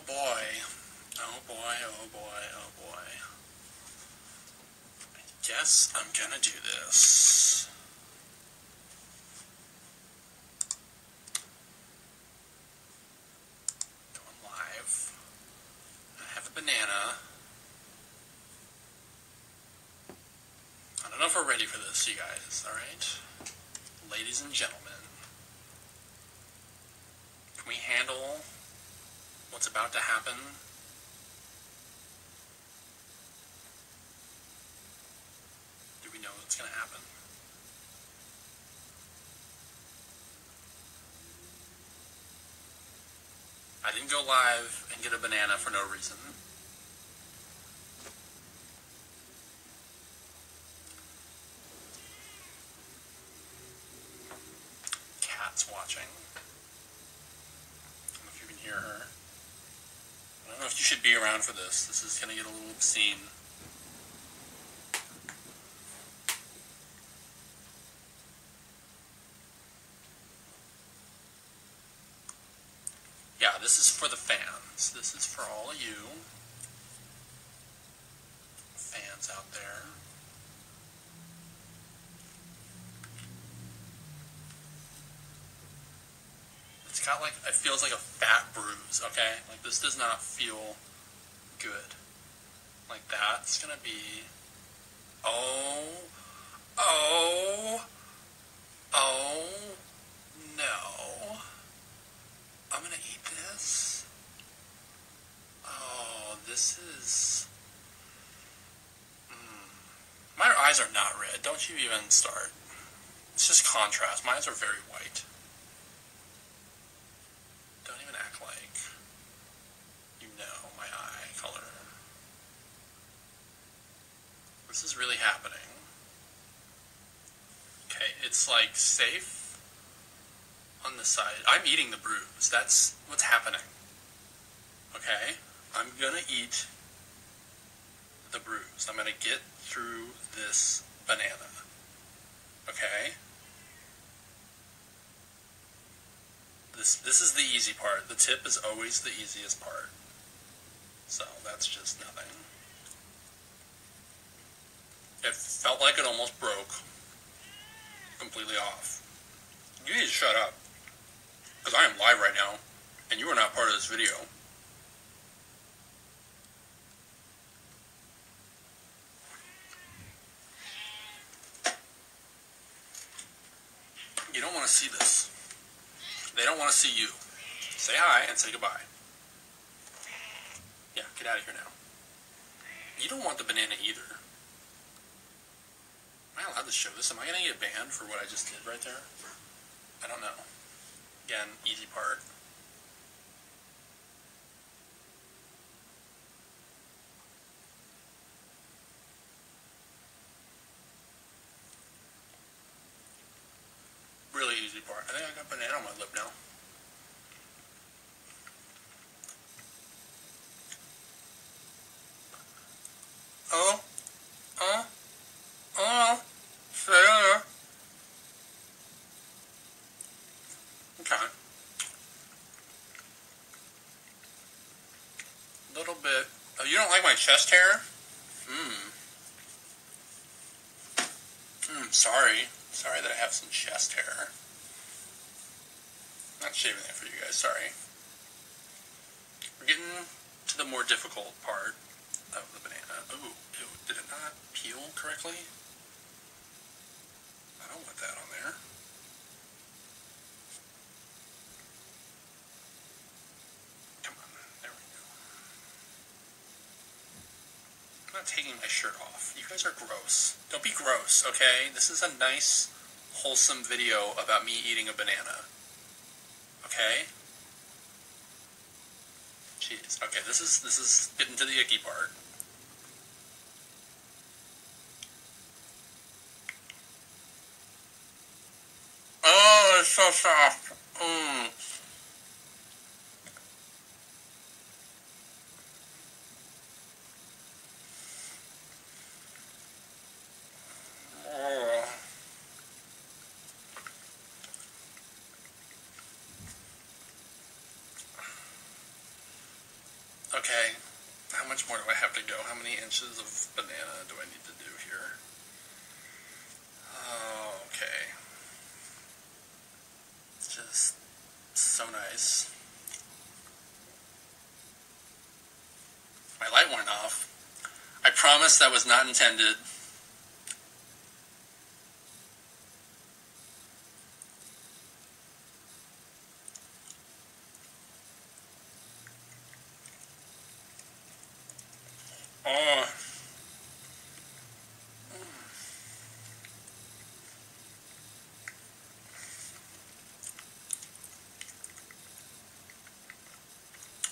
Oh boy. Oh boy, oh boy, oh boy. I guess I'm gonna do this. Going live. I have a banana. I don't know if we're ready for this, you guys, alright? Ladies and gentlemen. Can we handle what's about to happen? Do we know what's going to happen? I didn't go live and get a banana for no reason. Cat's watching. I don't know if you can hear her. Know if you should be around for this. This is going to get a little obscene. Yeah, this is for the fans. This is for all of you fans out there. It's got like it feels like a fat bruise, okay? Like this does not feel good. Like that's gonna be oh oh oh no. I'm gonna eat this. Oh, this is. Mm. My eyes are not red. Don't you even start. It's just contrast. My eyes are very white. Don't even act like you know my eye color. This is really happening. Okay, it's like safe on the side. I'm eating the bruise. That's what's happening. Okay? I'm gonna eat the bruise. I'm gonna get through this banana. Okay? This this is the easy part. The tip is always the easiest part. So that's just nothing. It felt like it almost broke completely off. You need to shut up. Because I am live right now, and you are not part of this video. You don't want to see this. They don't want to see you. Say hi and say goodbye. Yeah, get out of here now. You don't want the banana either. Am I allowed to show this? Am I going to get banned for what I just did right there? I don't know. Again, easy part. Really easy part. I think I got banana on my lip now. Oh, oh, oh. Okay. A little bit. Oh, you don't like my chest hair? Hmm. Hmm, sorry. Sorry that I have some chest hair. Not shaving that for you guys, sorry. We're getting to the more difficult part of the banana. Ooh, ew, did it not peel correctly? I don't want that on there. Come on, there we go. I'm not taking my shirt off. You guys are gross. Don't be gross, okay? This is a nice, wholesome video about me eating a banana. Okay? Jeez. Okay, this is this is getting to the icky part. Oh, it's so soft. Mmm. Oh. Okay, how much more do I have to go? How many inches of banana do I need to do here? Oh, okay. Just so nice. My light went off. I promise that was not intended. Oh.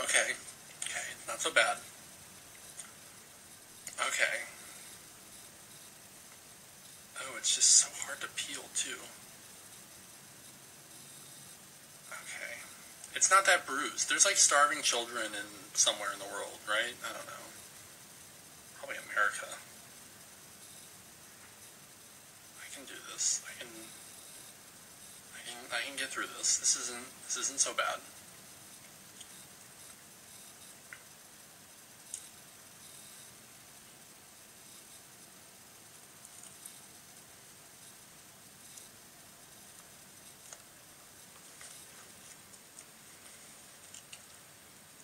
Okay. Okay. Not so bad. Okay. Oh, it's just so hard to peel, too. Okay. It's not that bruised. There's like starving children in somewhere in the world, right? I don't know. Probably America. I can do this. I can I can I can get through this. This isn't this isn't so bad.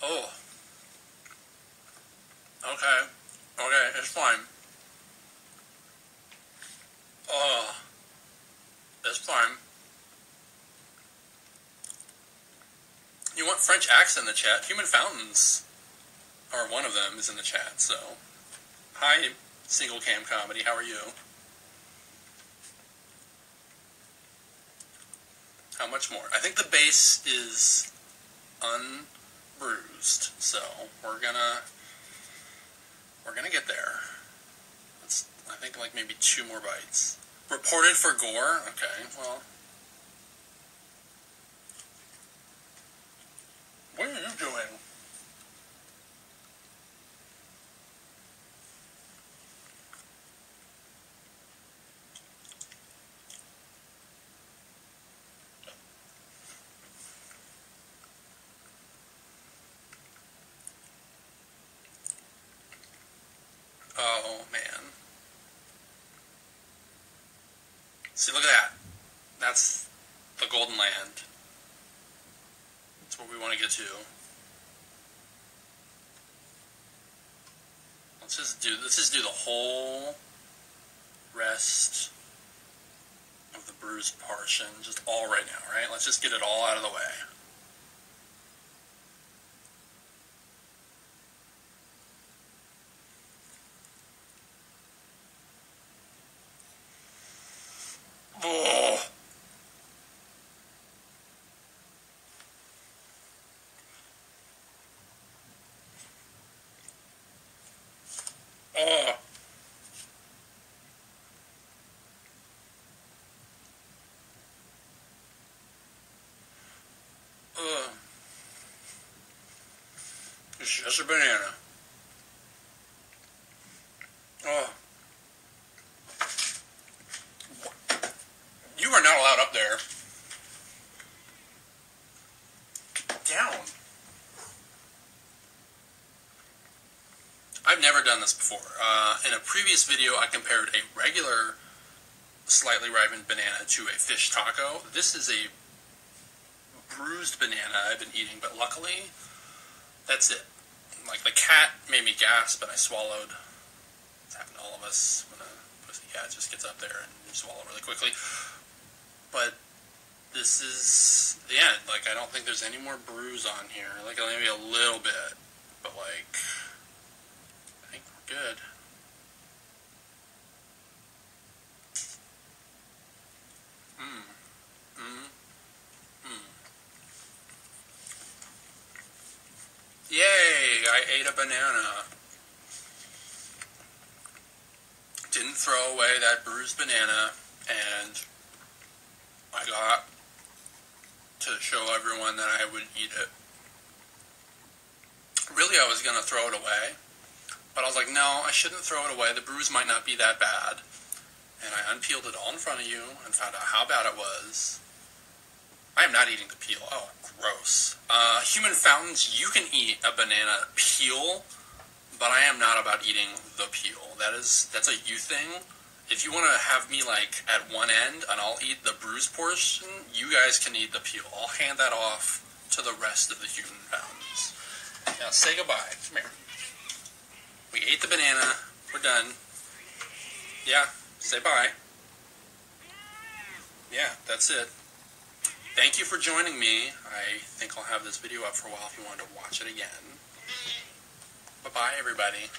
Oh. Okay. Okay, it's fine. Oh. It's fine. You want French accent in the chat? Human Fountains, or one of them, is in the chat, so. Hi, Single Cam Comedy, how are you? How much more? I think the base is unbruised, so we're gonna we're gonna get there. It's, I think like maybe two more bites. Reported for gore. Okay, well. What are you doing? Oh man. See, look at that. That's the Golden Land. That's what we want to get to. Let's just do let's just do the whole rest of the bruised portion just all right now, right? Let's just get it all out of the way. Oh. Oh. Ugh. It's a banana. Oh. You are not allowed up there. Get down. I've never done this before. Uh, in a previous video, I compared a regular slightly ripened banana to a fish taco. This is a bruised banana I've been eating, but luckily, that's it. Like the cat made me gasp, and I swallowed. It's happened to all of us when a pussy cat just gets up there and you swallow really quickly. But this is the end. Like I don't think there's any more bruise on here. Like maybe a little bit, but like I think we're good. Mm. Mm. Mm. Yay! I ate a banana. Didn't throw away that bruised banana, and I got to show everyone that I would eat it. Really, I was going to throw it away, but I was like, no, I shouldn't throw it away. The bruise might not be that bad. And I unpeeled it all in front of you and found out how bad it was. I am not eating the peel. Oh, gross. Uh, human fountains, you can eat a banana peel, but I am not about eating the peel. That is that's a you thing. If you want to have me like at one end and I'll eat the bruised portion, you guys can eat the peel. I'll hand that off to the rest of the human fountains. Now say goodbye. Come here. We ate the banana. We're done. Yeah, say bye. Yeah, that's it. Thank you for joining me. I think I'll have this video up for a while if you wanted to watch it again. Bye bye, everybody.